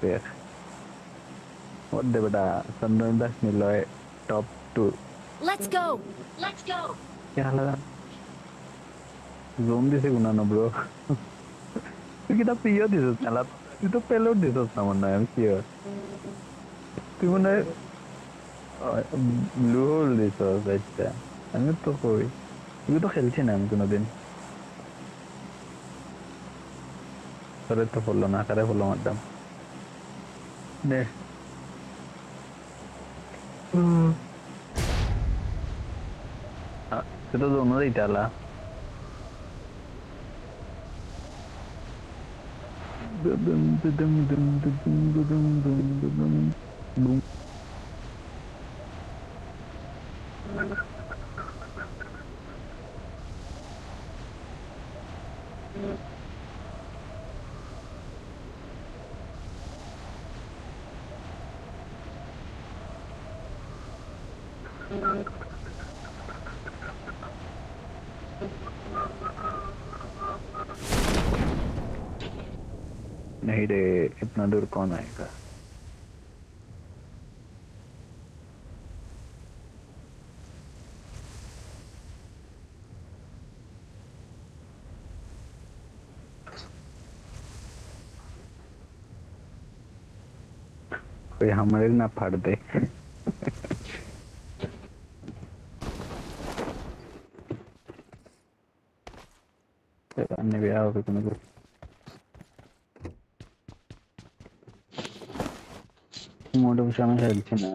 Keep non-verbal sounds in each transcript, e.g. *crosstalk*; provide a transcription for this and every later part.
ver. Oh, what the Sandro en Dash me loy top 2. Let's go. Let's go. ¿Qué onda? ¿Dónde se na bro? tu está piyo Dice, está la... ¿Qué está pelo? Dice, está mal, no, tío. tu una... Blue hole, dice, o sea, está. A mí me tocó, güey. Yo estoy feliz en algo que no tiene. Pero esto. there. तिथं दोनच आहे त्याला Dum dum dum dum dum dum dum dum dum नहीं रे, इतना दूर कौन आएगा? कोई हमारे ना फाड़ दे। *laughs* अन्य भी आओ কোনো సంవత్సరమే గెలిచిన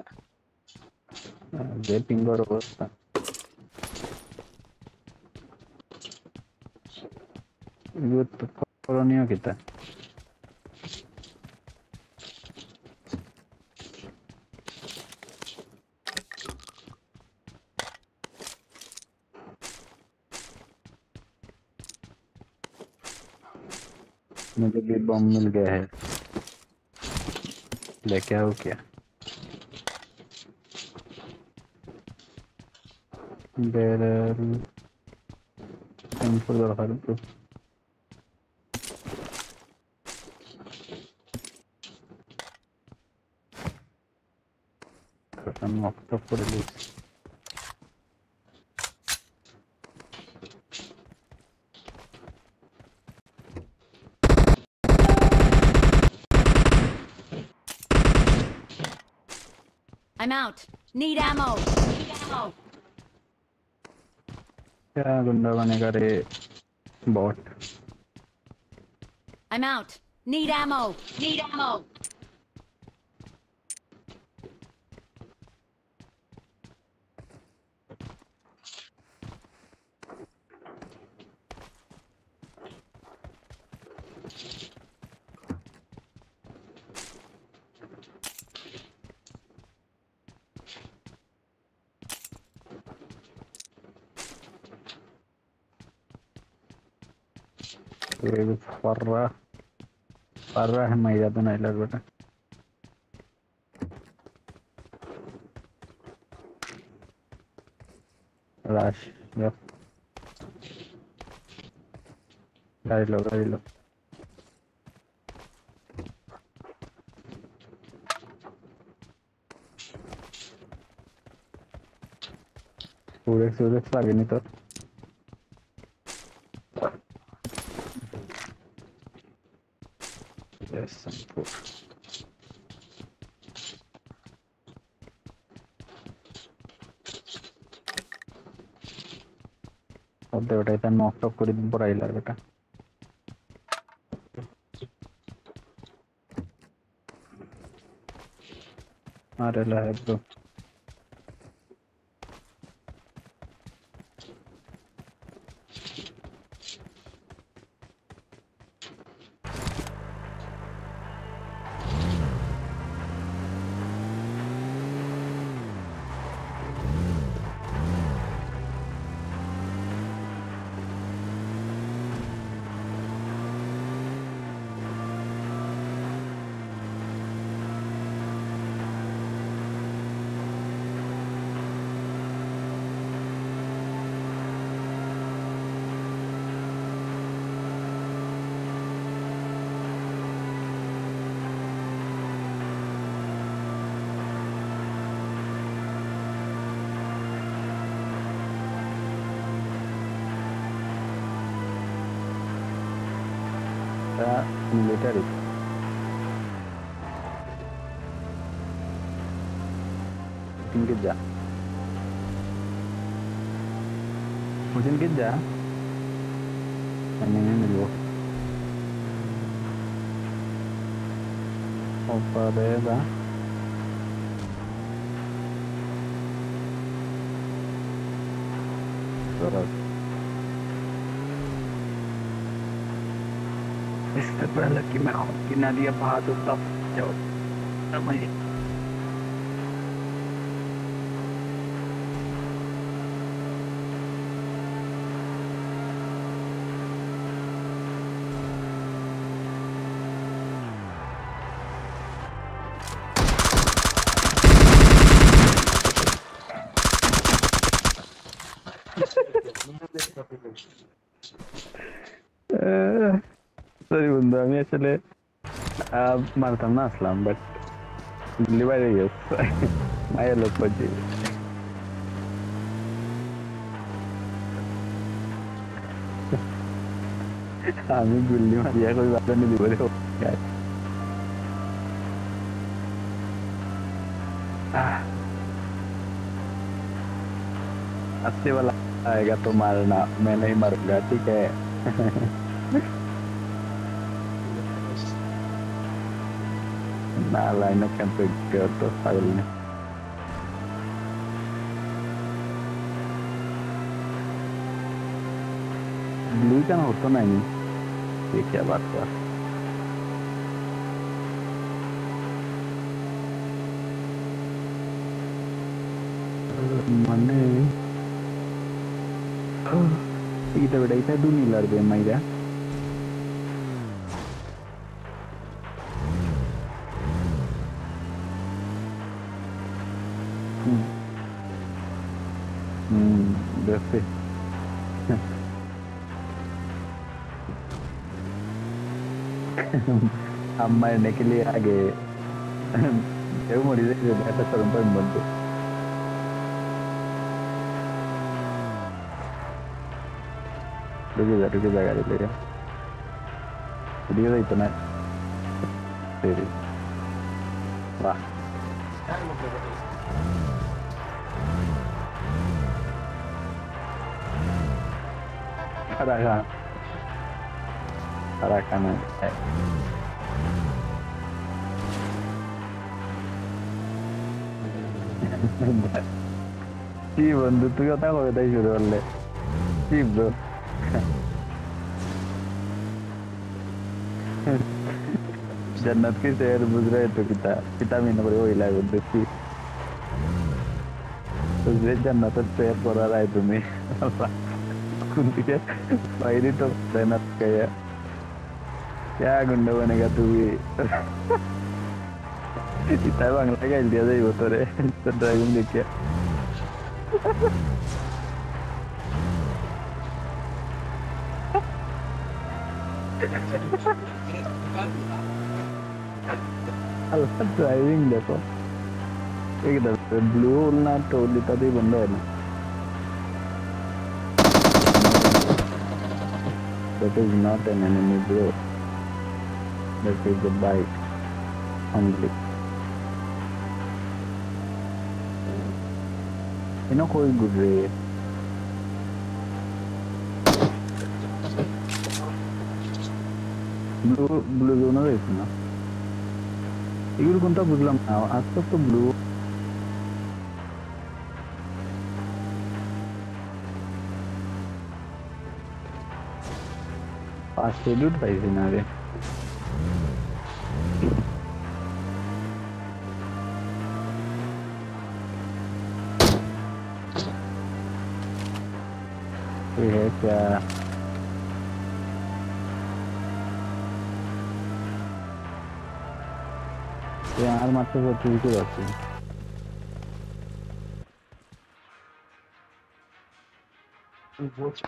అదే పింగోడు వస్తా యూత్ मुझे भी बम मिल गया है लेके आओ क्या For the help. I'm locked up for the. I'm out. Need ammo. Need ammo. क्या गुंडा बनेगा रे bot I'm out. Need ammo. Need ammo. ये फर्रा फर्रा है मैं ज़्यादा नहीं लग बेटा राश यप गाड़ी लो गाड़ी लो पूरे सूरज लगे नहीं तो jestem. ಅದೇ ಬೇಡ ಇದನ್ನು ಮಾಫ್ ಟಾಪ್ ಕುಡಿದ್ ಬರ ಇಲ್ಲ ಬೇಟ ಮಾರೆಲ್ಲ ಹೆಬ್ಬು militeris. Mesin kerja. Mesin kerja. Pengennya dulu. beda? Terus. इससे पहले कि मैं की नदियाँ बहा আসলে আহ, মারতাম না আসলাম বাট গুলি বাইরে গেছে মায়ের লোক করছি আমি গুল্লি মারিয়া কই বাজানি দিব রে अच्छे वाला आएगा तो मारना मैं नहीं मरूंगा ठीक है Nää lähinnäkään tykkää tuossa yli. Liikan होता नहीं ये क्या बात हुआ मैंने इधर इतना दूनी लड़ गया मैं Mm. Mm, dødfri. ಅಮ್ಮಣ್ಣೆ ಕಿಲಿ ಹಾಗೆ ಸೇವ್ ಮಾಡಿದೆ ಎರಡು ಸಾವಿರ ರೂಪಾಯಿ ಬಂತು ರುಗಿದ ರುಗಿದ ಗಾಡಿಲಿ ರುಗಿದಾಯ್ತಾನೆ ಸರಿ ವಾ खड़ा कहाँ खड़ा खाना है কি বন্ধু তুই কথা কবে তাই শুরু করলে কি ব্রো जन्नत की सैर गुजरे तो पिता पिता मैंने बड़े वही लाए बंदे की तो जे जन्नत सैर करा रहा है तुम्हें कुंती के तो का है क्या गुंडा बनेगा तू भी इतना बांग्ला का इंडिया से ही होता रे तो ड्राइविंग देख के अल्लाह ड्राइविंग देखो एक ब्लू ना तो लिखा भी बंद है ना That is not an enemy, blow. That is a bite. only. You know how good way. Blue Humbly. એનો કોઈ You રહે ಬ್ಲೂ ಬ್ಲೂ ಝೋನಲ್ಲೇ ಇತ್ತು ಇವ್ರಿಗಂತ ಬಿಡ್ಲಮ್ಮ the blue. Açtığı dur da izin abi. Evet ya. Ya armatı 32 basıyor. Bu boş.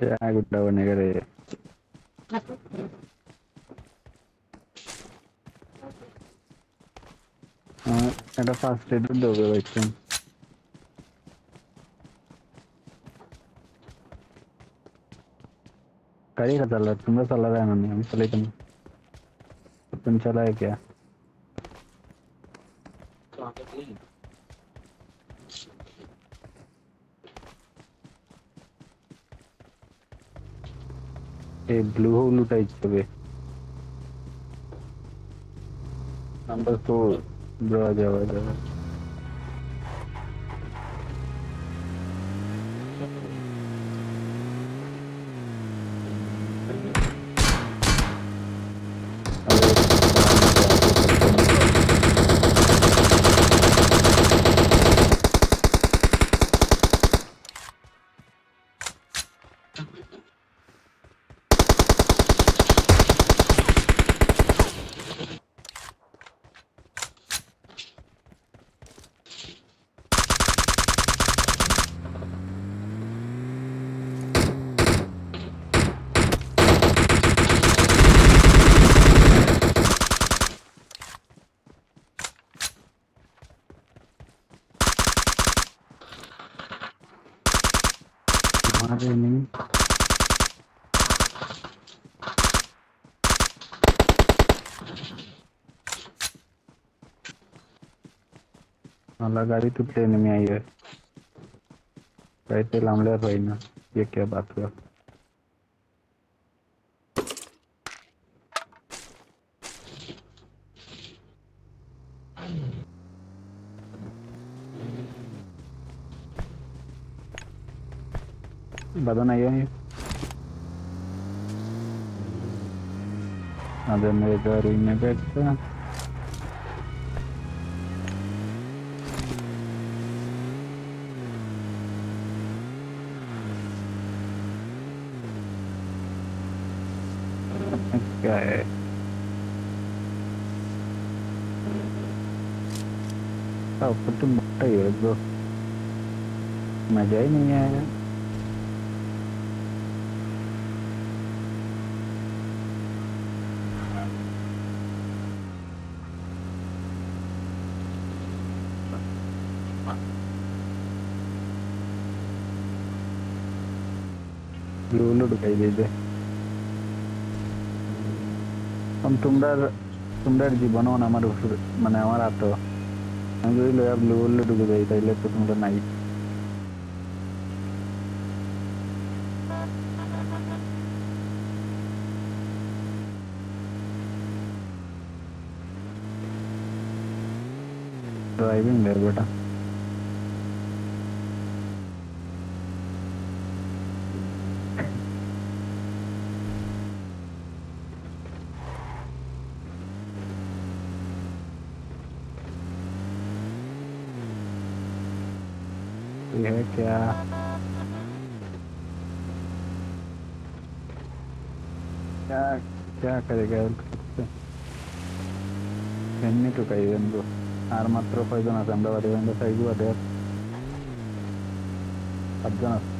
মাত্র বত্রিশে যাচ্ছে क्या गुड्डा बनेगा रे হ্যাঁ, একটা ফার্স্ট এড দেবে ভাইছেন गाड़ी का चल रहा है तुमने चला रहा है मैंने हम चले तुम तुम चला है क्या એ બ્લુ હોલ લૂંટાઈ જ હવે નંબર તો જવા જવા જવા हमारे नहीं अलग गाड़ी तो प्लेन में आई है। कैसे लामले भाई ना। ये क्या बात हुआ? Badana aí. Nada melhor em ok, Okay. Oh, betul betul ya mas Majain ini ya. লুলু ঢুকাই দিয়েছে এখন তোমরা তোমরা জীবনও না আমার উপর মানে আমার হাত আমি যদি লয়া ব্লু বললে ঢুকে যাই তাইলে তো তোমরা নাই ड्राइविंग है बेटा क्या करेगा এমনি টোকাই দেবো আর মাত্র কয়জন আছে আমরা বাদে আমরা সাইজু বাদে আর সাতজন আছে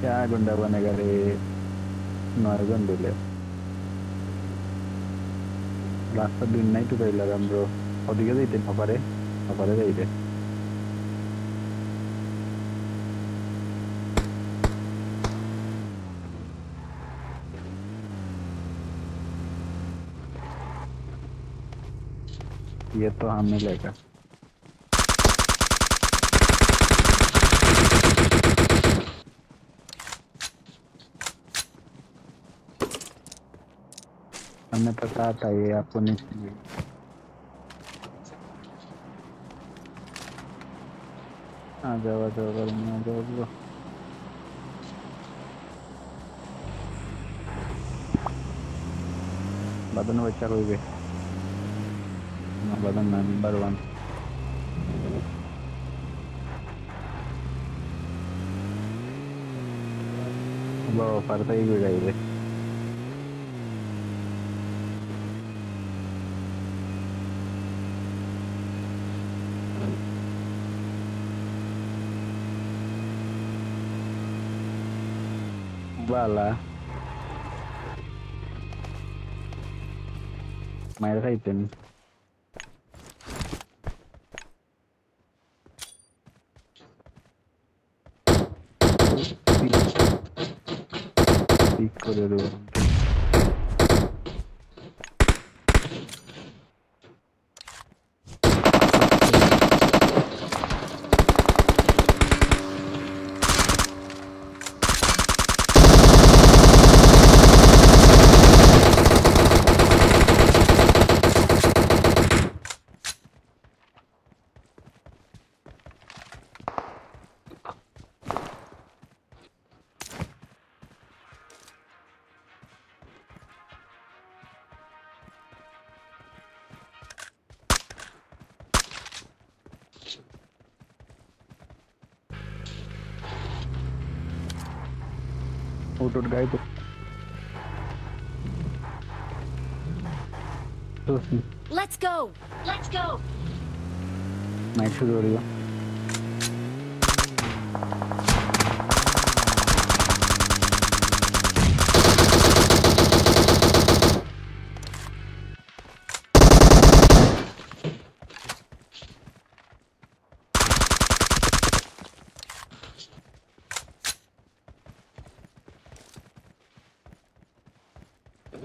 क्या गुंडा बनेगा रे নয়জন দিলে রাস্তার দিন নাই টোকাই লাগাম ব্রো ওদিকে যাইতে পাপারে পাপারে যাইতে ये तो हम मिलेगा। हमें पता था ये आपको नहीं आ जाओ आ जाओ घर आ जाओ। बदन बच्चा कोई भी। Abadon mermi var lan, Bawa partai gue kayak gitu. bala. My right yukarıya doğru. Let's go. Let's go. Nice to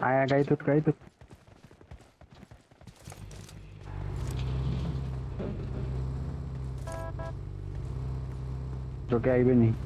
आया गई तो गई तो। तो क्या भी नहीं।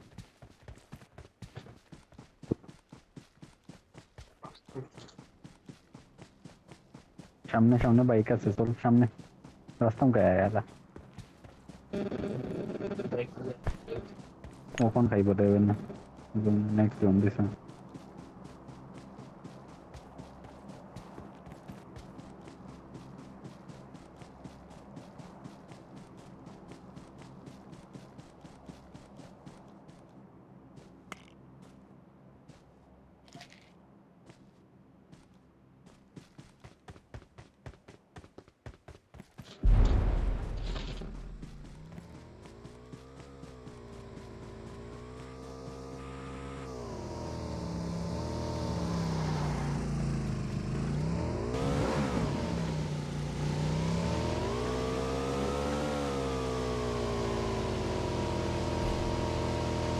सामने सामने बाइक से चल सामने। रास्ता में गया यार। हम्म। ओपन खाई बोले ना। Next zone this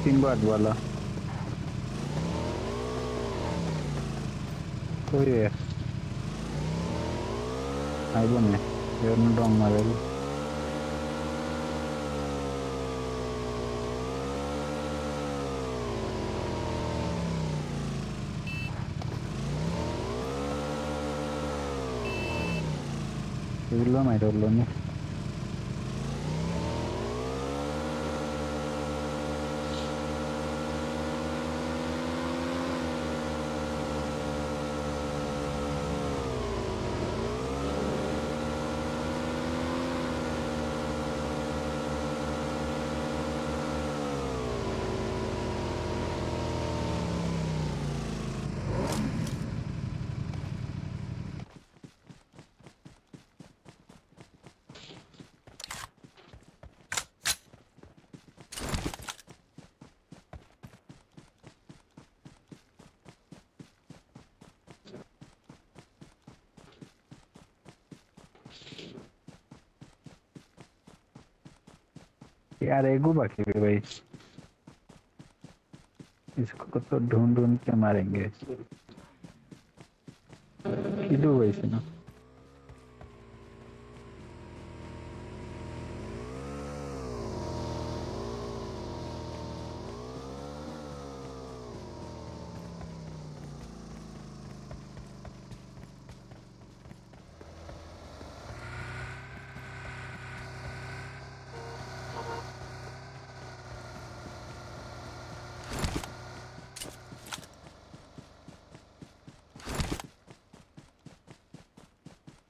Mam. Kalau gue timba dua lah. Oh iya. Ayo bon ya. Biar nendong यार एगो बाकी है भाई। इसको तो ढूंढ ढूंढ के मारेंगे। किलो वैसे ना।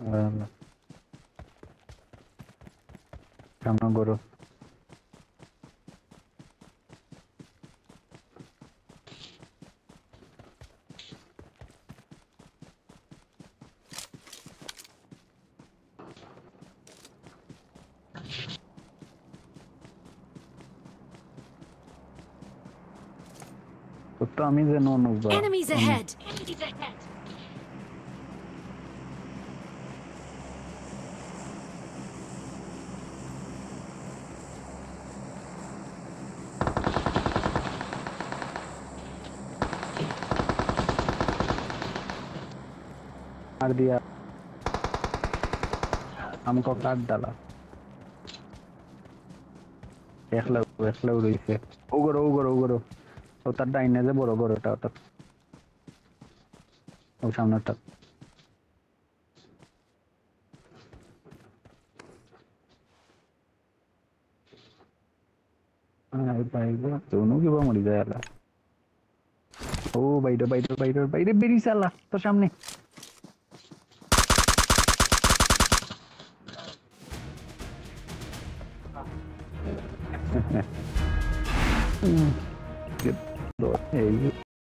Um, Enemies ahead! Enemies ahead! मार दिया हमको काट डाला একলা একলা উড়াইছে ওগরো ওগরো ওগরো ও তার ডাইনে যে বড় বড় ওটা ওটা ও সামনেটা আয় বাইরে दोनों কি বা মরি যায় আলা ও বাইরে বাইরে বাইরে বাইরে বেরিয়ে চালা তোর সামনে 嗯。